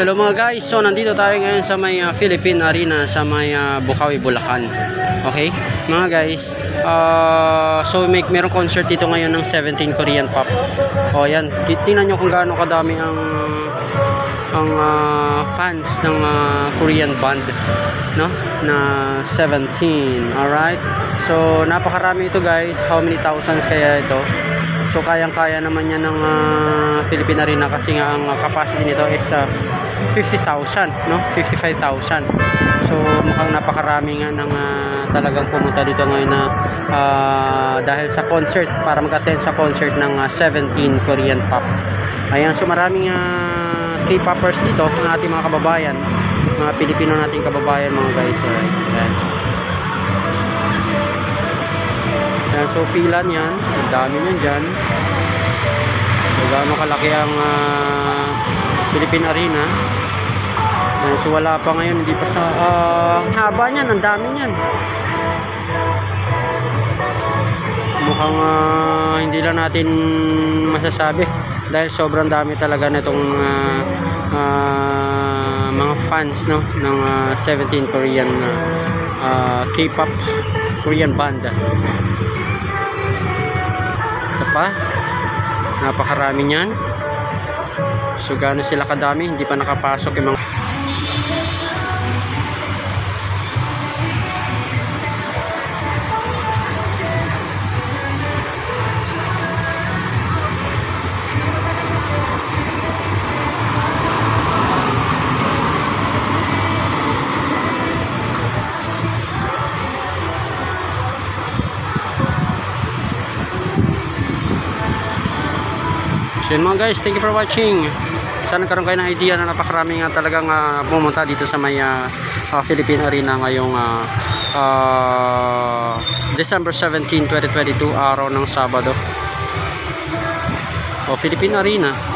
Hello mga guys, so nandito tayo ngayon sa may uh, Philippine Arena sa may uh, Bukawi, Bulacan. Okay? Mga guys, uh, so may merong concert dito ngayon ng 17 Korean pop. O yan, tingnan nyo kung gaano kadami ang ang uh, fans ng uh, Korean band no? Na 17 alright? So napakarami ito guys. How many thousands kaya ito? So kayang kaya naman yan ng uh, Philippine Arena kasi nga ang capacity nito is uh, 50,000 no? 55,000 so mukhang napakarami nga ng uh, talagang pumunta dito ngayon na uh, dahil sa concert para mag-attend sa concert ng uh, 17 Korean pop. Ayan so maraming uh, K-popers dito ang ating mga kababayan mga Pilipino nating kababayan mga guys. Alright ayan. Ayan, so pila niyan ang dami niyan dyan. So gaano kalaki ang uh, Philippine Arena. Ayan, so wala pa ngayon hindi pa sa uh, haba niyan ang dami niyan. Mukhang uh, hindi lang natin masasabi dahil sobrang dami talaga nitong uh, uh, mga fans no ng uh, 17 Korean uh, K-pop Korean band. Ito pa. Napakarami niyan so gaano sila kadami hindi pa nakapasok yung mga So yun mga guys, thank you for watching. Sana nagkaroon kayo ng idea na napakarami nga talagang uh, pumunta dito sa may uh, uh, Philippine Arena ngayong uh, uh, December 17, 2022, araw ng Sabado. O Philippine Arena.